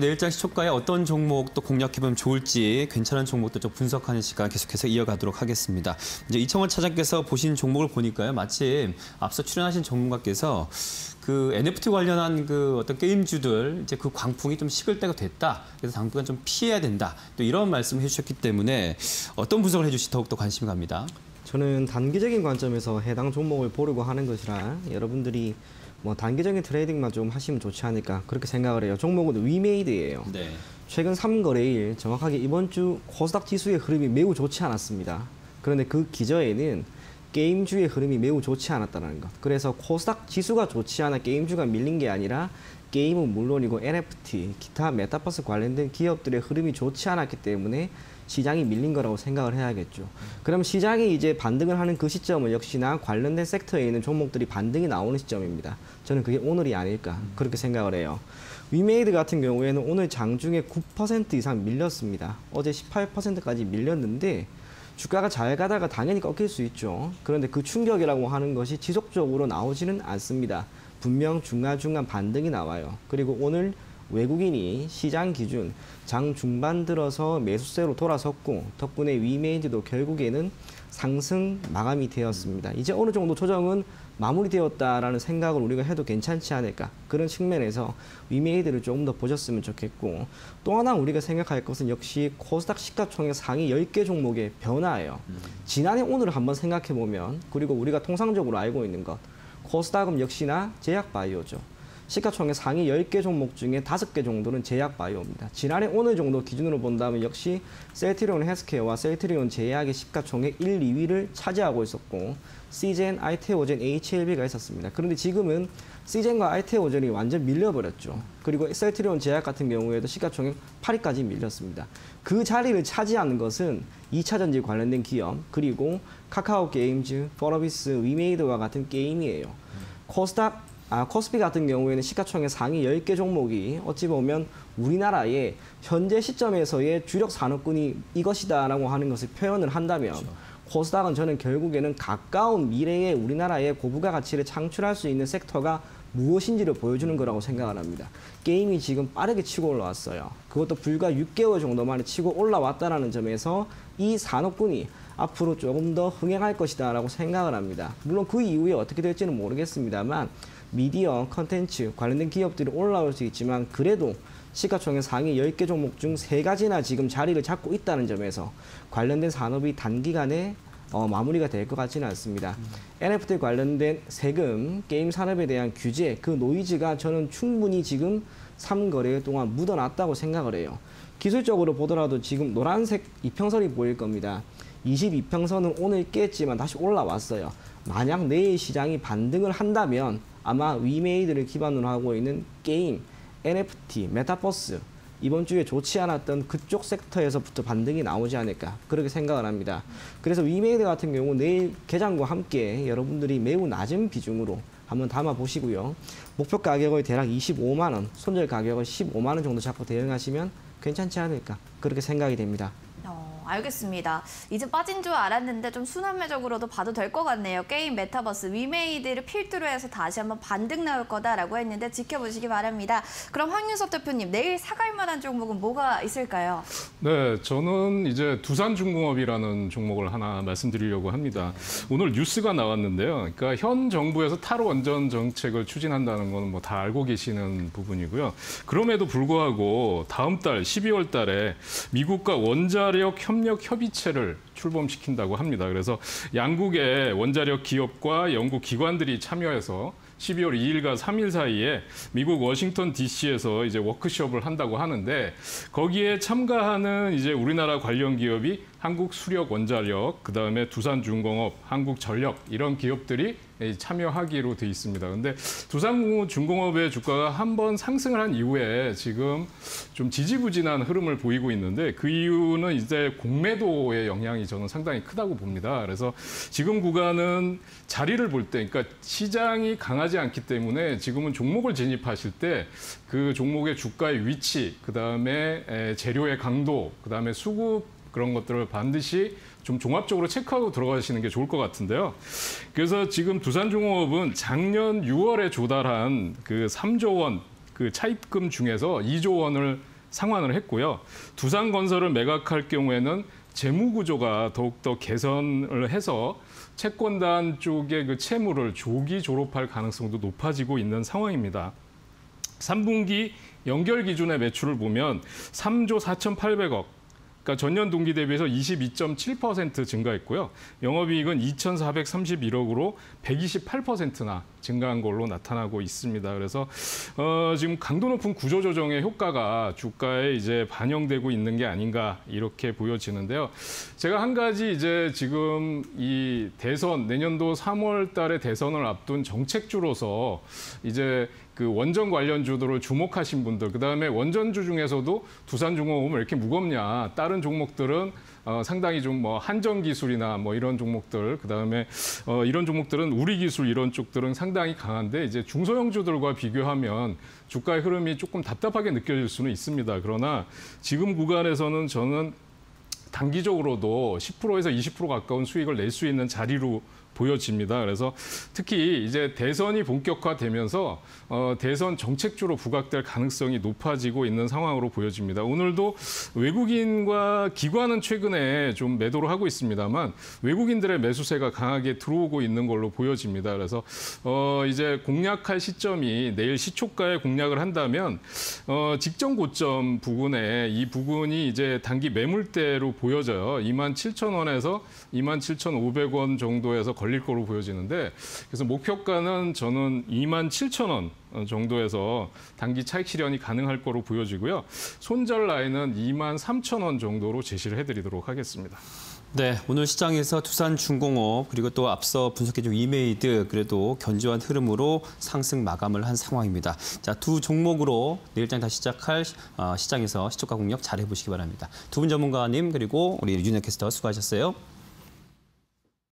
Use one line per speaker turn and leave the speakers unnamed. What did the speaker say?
내일장 시 초가에 어떤 종목 또 공략해보면 좋을지 괜찮은 종목도 좀 분석하는 시간 계속해서 이어가도록 하겠습니다. 이제 이청원 차장께서 보신 종목을 보니까요. 마침 앞서 출연하신 전문가께서 그 NFT 관련한 그 어떤 게임주들 이제 그 광풍이 좀 식을 때가 됐다. 그래서 당분간 좀 피해야 된다. 또 이런 말씀을 해주셨기 때문에 어떤 분석을 해주시 더욱더 관심이 갑니다.
저는 단기적인 관점에서 해당 종목을 보려고 하는 것이라 여러분들이 뭐 단기적인 트레이딩만 좀 하시면 좋지 않을까 그렇게 생각을 해요. 종목은 위메이드예요.
네.
최근 3거래일 정확하게 이번 주 코스닥 지수의 흐름이 매우 좋지 않았습니다. 그런데 그 기저에는 게임주의 흐름이 매우 좋지 않았다는 것. 그래서 코스닥 지수가 좋지 않아 게임주가 밀린 게 아니라 게임은 물론이고 NFT, 기타 메타버스 관련된 기업들의 흐름이 좋지 않았기 때문에 시장이 밀린 거라고 생각을 해야겠죠. 그럼 시장이 이제 반등을 하는 그 시점은 역시나 관련된 섹터에 있는 종목들이 반등이 나오는 시점입니다. 저는 그게 오늘이 아닐까 그렇게 생각을 해요. 위메이드 같은 경우에는 오늘 장중에 9% 이상 밀렸습니다. 어제 18%까지 밀렸는데 주가가 잘 가다가 당연히 꺾일 수 있죠. 그런데 그 충격이라고 하는 것이 지속적으로 나오지는 않습니다. 분명 중간중간 반등이 나와요. 그리고 오늘 외국인이 시장 기준 장 중반 들어서 매수세로 돌아섰고 덕분에 위메이드도 결국에는 상승 마감이 되었습니다. 이제 어느 정도 조정은 마무리되었다라는 생각을 우리가 해도 괜찮지 않을까 그런 측면에서 위메이드를 조금 더 보셨으면 좋겠고 또 하나 우리가 생각할 것은 역시 코스닥 시가총액 상위 10개 종목의 변화예요. 지난해 오늘을 한번 생각해 보면 그리고 우리가 통상적으로 알고 있는 것 코스닥은 역시나 제약 바이오죠. 시가총액 상위 10개 종목 중에 5개 정도는 제약 바이오입니다. 지난해 오늘 정도 기준으로 본다면 역시 셀트리온 헬스케어와 셀트리온 제약의 시가총액 1, 2위를 차지하고 있었고 시젠, 아이테오젠, HLB가 있었습니다. 그런데 지금은 시젠과 아이테오젠이 완전 밀려버렸죠. 그리고 셀트리온 제약 같은 경우에도 시가총액 8위까지 밀렸습니다. 그 자리를 차지하는 것은 2차 전지 관련된 기업 그리고 카카오 게임즈, 포러비스, 위메이드와 같은 게임이에요. 코스닥 아, 코스피 같은 경우에는 시가총액 상위 10개 종목이 어찌 보면 우리나라의 현재 시점에서의 주력 산업군이 이것이다라고 하는 것을 표현을 한다면 그렇죠. 코스닥은 저는 결국에는 가까운 미래에 우리나라의 고부가 가치를 창출할 수 있는 섹터가 무엇인지를 보여주는 거라고 생각을 합니다. 게임이 지금 빠르게 치고 올라왔어요. 그것도 불과 6개월 정도 만에 치고 올라왔다는 점에서 이 산업군이 앞으로 조금 더 흥행할 것이다 라고 생각을 합니다. 물론 그 이후에 어떻게 될지는 모르겠습니다만 미디어, 컨텐츠 관련된 기업들이 올라올 수 있지만 그래도 시가총액 상위 10개 종목 중 3가지나 지금 자리를 잡고 있다는 점에서 관련된 산업이 단기간에 어, 마무리가 될 것 같지는 않습니다. 음. NFT 관련된 세금, 게임 산업에 대한 규제, 그 노이즈가 저는 충분히 지금 3거래 동안 묻어났다고 생각을 해요. 기술적으로 보더라도 지금 노란색 이평선이 보일 겁니다. 20이평선은 오늘 깼지만 다시 올라왔어요. 만약 내일 시장이 반등을 한다면 아마 위메이드를 기반으로 하고 있는 게임, NFT, 메타버스 이번 주에 좋지 않았던 그쪽 섹터에서부터 반등이 나오지 않을까 그렇게 생각을 합니다. 그래서 위메이드 같은 경우 내일 개장과 함께 여러분들이 매우 낮은 비중으로 한번 담아 보시고요. 목표 가격을 대략 25만 원, 손절 가격을 15만 원 정도 잡고 대응하시면 괜찮지 않을까 그렇게 생각이 됩니다.
알겠습니다. 이제 빠진 줄 알았는데 좀 순환매적으로도 봐도 될 것 같네요. 게임 메타버스 위메이드를 필두로 해서 다시 한번 반등 나올 거다라고 했는데 지켜보시기 바랍니다. 그럼 황윤섭 대표님 내일 사갈 만한 종목은 뭐가 있을까요?
네, 저는 이제 두산중공업이라는 종목을 하나 말씀드리려고 합니다. 오늘 뉴스가 나왔는데요. 그러니까 현 정부에서 탈원전 정책을 추진한다는 건뭐다 알고 계시는 부분이고요. 그럼에도 불구하고 다음 달 12월 달에 미국과 원자력 협 협력 협의체를 출범시킨다고 합니다. 그래서 양국의 원자력 기업과 연구 기관들이 참여해서 12월 2일과 3일 사이에 미국 워싱턴 DC에서 이제 워크숍을 한다고 하는데 거기에 참가하는 이제 우리나라 관련 기업이 한국 수력 원자력, 그다음에 두산 중공업, 한국 전력 이런 기업들이 참여하기로 돼 있습니다. 근데 두산중공업의 주가가 한 번 상승을 한 이후에 지금 좀 지지부진한 흐름을 보이고 있는데 그 이유는 이제 공매도의 영향이 저는 상당히 크다고 봅니다. 그래서 지금 구간은 자리를 볼 때, 그러니까 시장이 강하지 않기 때문에 지금은 종목을 진입하실 때 그 종목의 주가의 위치, 그 다음에 재료의 강도, 그 다음에 수급 그런 것들을 반드시 좀 종합적으로 체크하고 들어가시는 게 좋을 것 같은데요. 그래서 지금 두산중공업은 작년 6월에 조달한 그 3조 원 그 차입금 중에서 2조 원을 상환을 했고요. 두산건설을 매각할 경우에는 재무 구조가 더욱더 개선을 해서 채권단 쪽의 그 채무를 조기 졸업할 가능성도 높아지고 있는 상황입니다. 3분기 연결 기준의 매출을 보면 3조 4,800억, 그러니까 전년 동기 대비해서 22.7% 증가했고요. 영업이익은 2,431억으로 128%나 증가한 걸로 나타나고 있습니다. 그래서 어, 지금 강도 높은 구조 조정의 효과가 주가에 이제 반영되고 있는 게 아닌가 이렇게 보여지는데요. 제가 한 가지 이제 지금 이 대선 내년도 3월 달에 대선을 앞둔 정책주로서 이제 그 원전 관련주들을 주목하신 분들, 그 다음에 원전주 중에서도 두산중공업은 왜 이렇게 무겁냐? 다른 종목들은 어, 상당히 좀 뭐 한정 기술이나 뭐 이런 종목들, 그 다음에 어, 이런 종목들은 우리 기술 이런 쪽들은 상당히 강한데 이제 중소형주들과 비교하면 주가의 흐름이 조금 답답하게 느껴질 수는 있습니다. 그러나 지금 구간에서는 저는 단기적으로도 10%에서 20% 가까운 수익을 낼 수 있는 자리로 보여집니다. 그래서 특히 이제 대선이 본격화되면서 어, 대선 정책주로 부각될 가능성이 높아지고 있는 상황으로 보여집니다. 오늘도 외국인과 기관은 최근에 좀 매도를 하고 있습니다만 외국인들의 매수세가 강하게 들어오고 있는 걸로 보여집니다. 그래서 어, 이제 공략할 시점이 내일 시초가에 공략을 한다면 어, 직전 고점 부근에 이 부근이 이제 단기 매물대로 보여져요. 2만 7천 원에서 2만 7천5백원 정도에서 걸릴 거로 보여지는데 그래서 목표가는 저는 2만 7천 원 정도에서 단기 차익 실현이 가능할 거로 보여지고요. 손절 라인은 2만 3천 원 정도로 제시를 해드리도록 하겠습니다.
네, 오늘 시장에서 두산중공업 그리고 또 앞서 분석해준 위메이드 그래도 견조한 흐름으로 상승 마감을 한 상황입니다. 자, 두 종목으로 내일장 다시 시작할 어, 시장에서 시초가 공략 잘 해보시기 바랍니다. 두 분 전문가님 그리고 우리 윤현 캐스터 수고하셨어요.